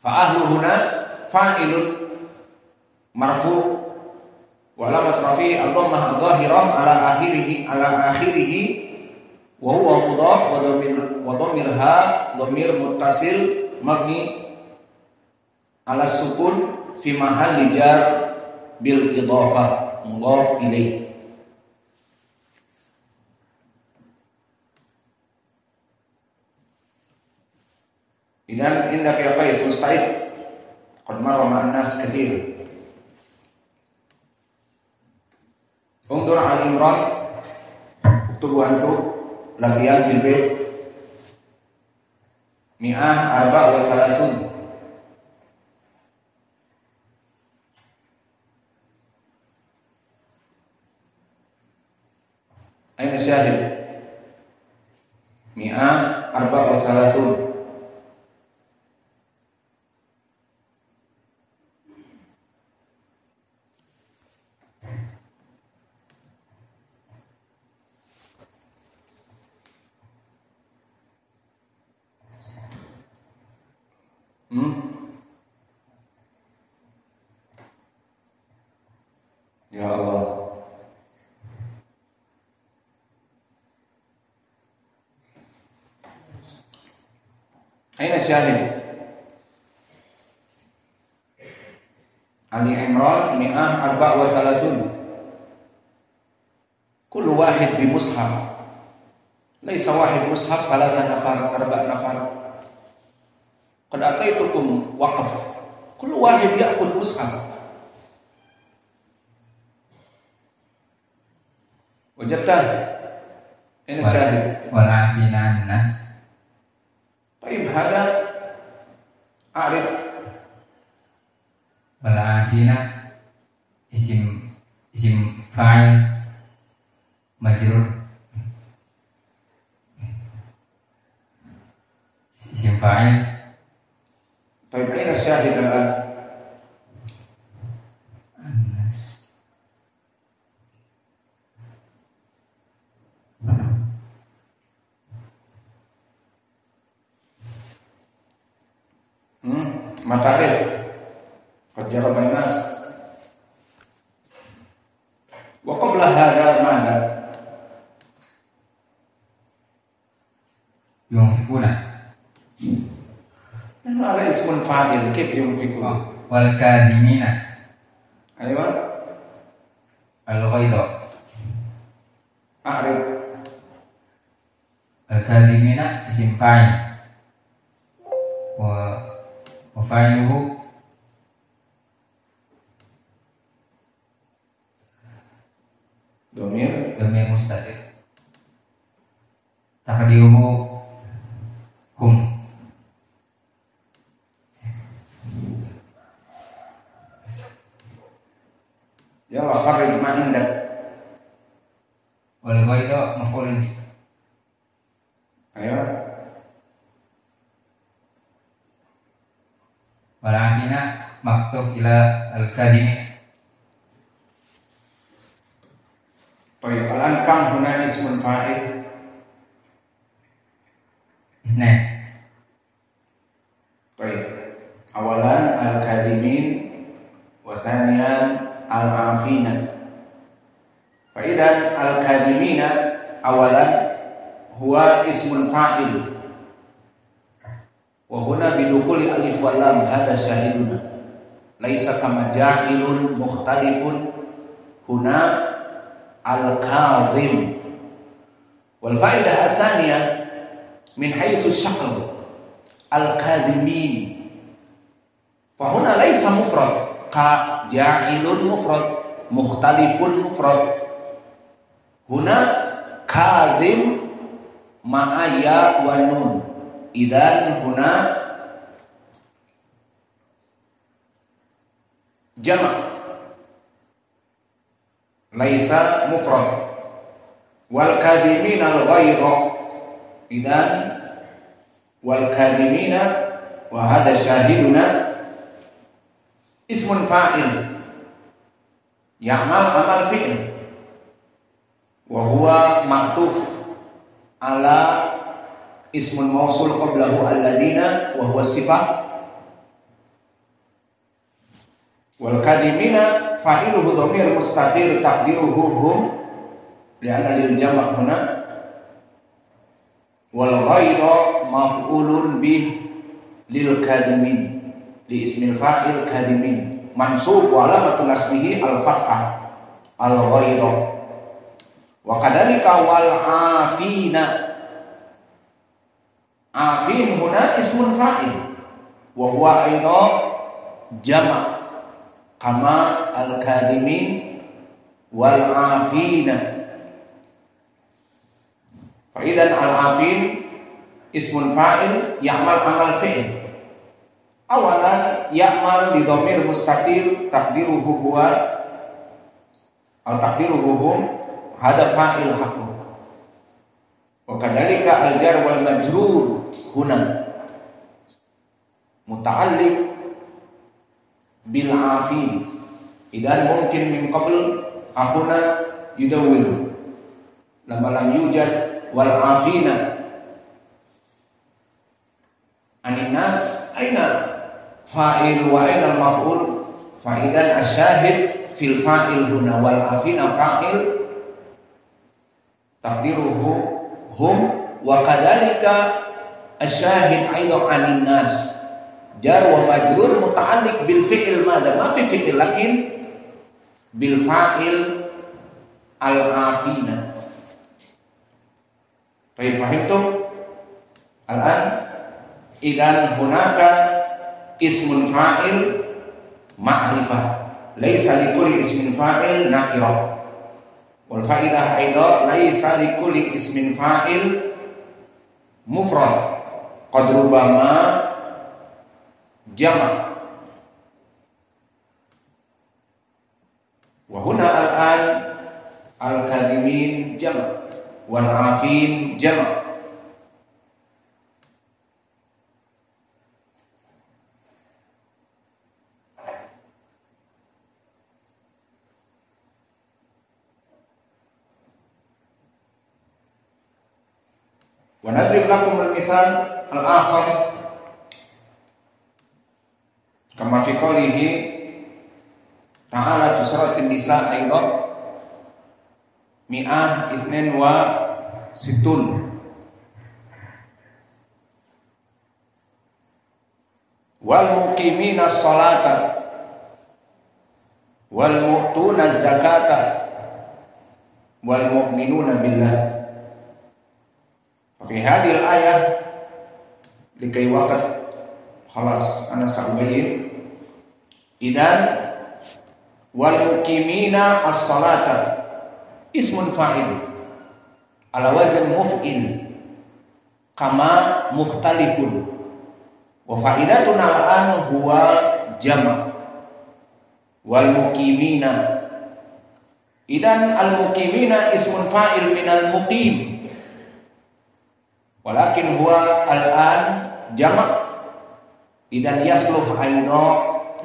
fa ahlu huna fa'ilun marfu wa alamat rafi'i ad-dhammah adh-dhahirah ala akhirih ala akhirih wa huwa mudhaf wa dhamir wa dhamir ha dhamir muttasil mabni ala sukun fi mahalli jar bil idhafah mudhaf ilaih Idan indaka ya Qais musta'id qad marra ma'an nas kathir انظر على عمران اكتبوا أنتم لغيان في البيت مئة أربع وثلاثون أين الشاهد مئة أربع وثلاثون Hmm? Ya Allah. Aina syahid? Ali Imran mi'ah arba' wa salatun. Kullu wahid bi mushaf. Laisa wahid mushaf salasa nafar, arba' nafar. Kedata itu kum wakaf. Keluar jadi aku mus'haf. Wajadta ini syahid. Walakina nas. Tapi hada a'rif. Walakina isim isim fa'il majrur isim fa'il طيب أين الشاهد الآن؟ Anas. Hmm? ما تعرف قد جرب الناس وقبل هذا ماذا؟ yunfikuna نحن على اسم فاعل كيف ينفقون؟ oh, wal kadimina أيوة al ghaidha أعرف al kadimina isim fa'il wa wa fa'iluhu ضمير dhamir mustatir wal afina maktuf ila al kadimina طيب الآن كم هنا اسم فاعل؟ Isnain طيب أولا الكاذبين وثانيا العافين فإذا الكاذبين أولا هو اسم Wa huna bidukhuli alif wa lam hada syahiduna. Laisa kama ja'ilun mukhtalifun huna al-kadhim. Wal fa'idah atsaniyah min haythu syaql al-kadhimin. Fahuna laisa mufrad ka ja'ilun mufrad mukhtalifun mufrad. Huna kadhim ma'aya wa nun idan huna jama laisa mufrad. Wal kadimin al ghaidha. Idan wal kadimin wa hada syahiduna ismun fa'il. Ya'mal amal fi'il. Wa huwa ma'tuf ala ismul mausul qablahu alladina wa huwa Sifat. wal kadimina fa'iluhu dhamir mustatir taqdiruhu hum li'anna lil jama' huna. Wal ghaidu maf'ulun bih lil kadimin li ismil fa'il kadimin mansub wa alamatu nasbihi al fathah al ghaidu wa kadalika wal afina afin huna ismun fa'il. Wa huwa aidha jama' kama al-kadimin wal afina. Fa idan al-afin ismun fa'il ya'mal amal fi'il. Awalan ya'mal di dhamir mustatir takdiruhu huwa atau takdiruhu hum hada fa'il haqqu wa kadzalika al-jar wal majrur. Huna. Muta'alliq bil afin idan mungkin min qabl akhuna yudawwir. Lama lam yujad wal afina. Anin nas aina? Fa'il wa aina al maf'ul fa'idan asyahid fil fa'il huna wal afina fa'il. Takdiruhu hum wa kadalika asyahid aidan anin nas. Jar wa majrur muta'alliq bil fi'il madha. Ma fi fi'il lakin bil fa'il al afina Baik fahimtum? Al-an idan hunaka ismun fa'il ma'rifah. Laisa likulli ismin fa'il nakirah wal fa'idah aidha laisa likulli ismin fa'il mufrad. Qad rubama jama' wa huna al-an al-kadimin jama' wal afin jama' Wa nadrib lakum al-mithal al-akhar. Kama fi qawlihi ta'ala fi surat nisa aidan mi'ah ithnin wa situn wal muqimina salata wal mu'tuna zakata wal mu'minuna billah fi hadhihi al-ayah likai waqt khalas ana sa'ubayyin Idan wal mukimina as-salata ismun fa'il ala wazn muf'il kama mukhtalifun. Wa fa'idatun al-an huwa jama' wal mukimina. Idan al mukimina ismun fa'il min al muqim walakin huwa al-an jama' idan yasluh aidan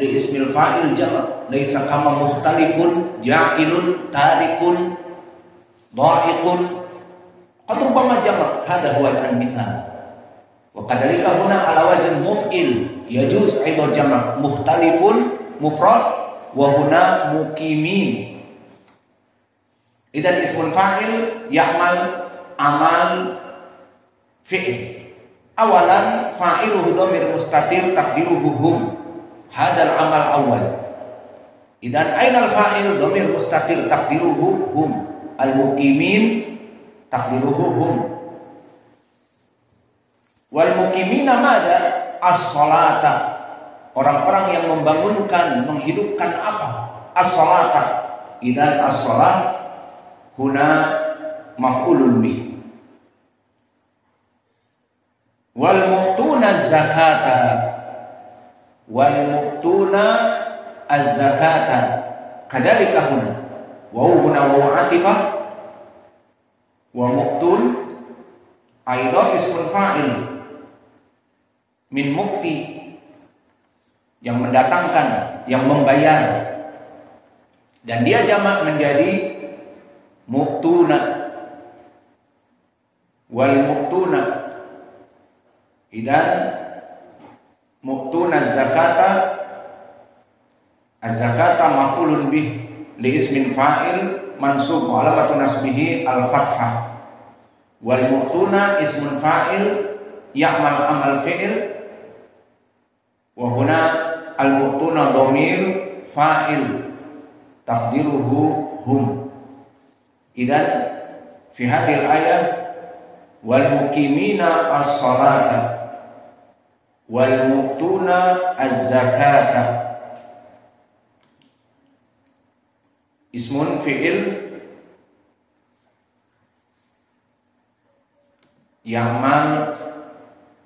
li ismil fa'il jama' laisa kama mukhtalifun ja'ilun tarikun dha'iqun. Qad rubama jama' hada huwa al-misal wa kadalika huna ala wazn muf'il. Yajuz aidan jama' mukhtalifun mufrad. Wa huna muqimin. Idan ismun fa'il ya'mal amal fi'il. Awalan fa'iluhu dhamir mustatir takdiruhu hum. Hadal amal awal. Idan ainal fa'il domir mustatir takdiruhu hum. Al mukimin takdiruhu hum. Wal mukimina mada? As-salata. Orang-orang yang membangunkan menghidupkan apa? As-salata. Idan as-salat huna maf'ulun bih wal mu'tuna zakata. Wal mu'tuna az-zakata. Kadzalika huna. Wa huna wa atifah wa mu'tun aidan ismul fa'il. Min mukti. Yang mendatangkan yang membayar. Dan dia jamak menjadi mu'tuna. Wal mu'tuna idan mu'tuna zakata Az-zakata maf'ulun bih li ismin fa'il mansub wa alamatu nasbihi al-fathah. Wal mu'tuna ismun fa'il ya'mal amal fi'il wa huna al-mu'tuna dhamir fa'il taqdiruhu hum. Idan fi hadhihi al-ayah wal muqimina as-salata wal mu'tuna az-zakata ismun fi'il ya'mal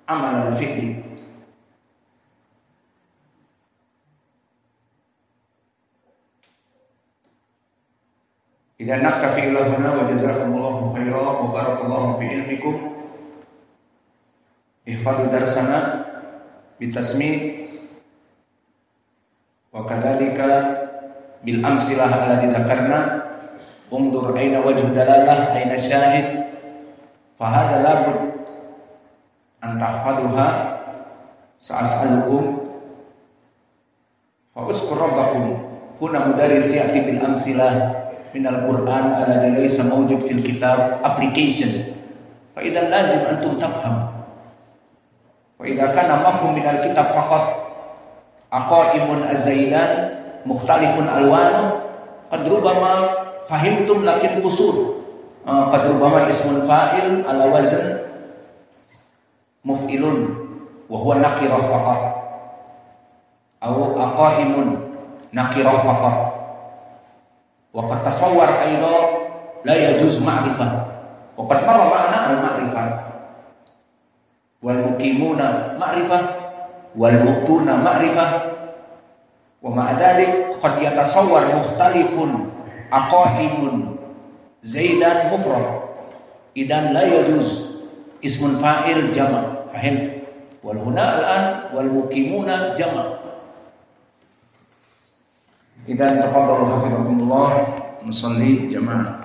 amal al-fi'li Idan naktafi ila huna wa jazakumullahu khairan wa barakallahu fi ilmikum. Ihfadu darsana bitasmi wa kadhalika bil amsilah undur aina wajh dalalah aina syahid. Sa'as'alukum. Fa uskur rabbakum min al-Qur'an alladhi laysa mawjud fil kitab application. Fa idan lazim antum tafham. Fa idza kana mafhum min al-kitab faqat. Aqaimun az-zaidan mukhtalifun alwanu qad rubama fahimtum lakin kusur. Uh, qad rubama ismun fa'il ala wazn muf'ilun wa huwa nakirah faqat atau aqaimun nakirah faqat wa qad tasawwar aidan la yajuz ma'rifah. Wa qad marra ma'na al ma'rifah wal muqimuna ma'rifah wal mu'tuna ma'rifah. Wa ma'adalik qad yatasawwar mukhtalifun aqaimun zaidan mufrad. Idan la yajuz ismun fa'il jama'. Fahim? Wal huna al-an wal muqimuna jama'. Idan tafadhalu hafizakumullah nusalli jamaah.